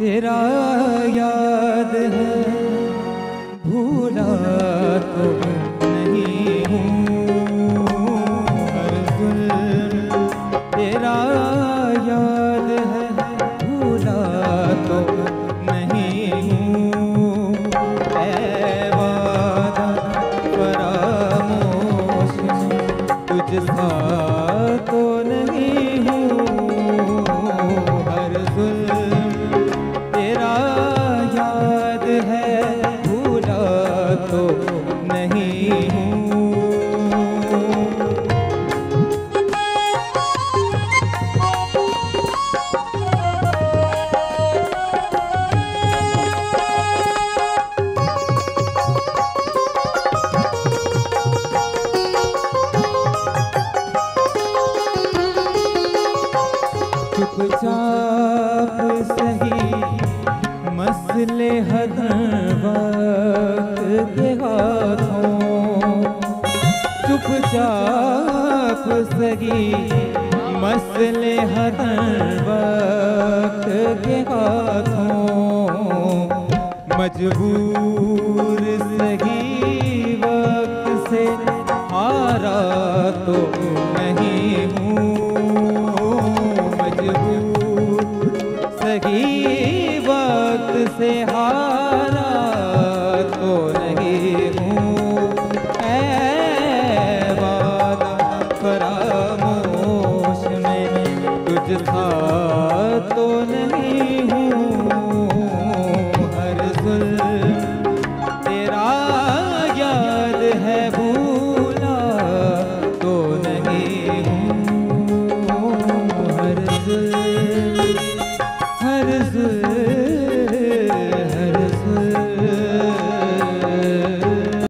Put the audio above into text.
तेरा याद है। भूला तो नहीं हूँ। तेरा याद है। भूला तो नहीं हूँ। वादा तुझ सा है। के हाथों। चुपचाप सही मसले हदन वक्त के हाथों। मजबूर सही वक्त से हारा तो नहीं हूँ। मजबूर वक्त से हारा तो नहीं हूँ। वादा फरामोश में तुझ था।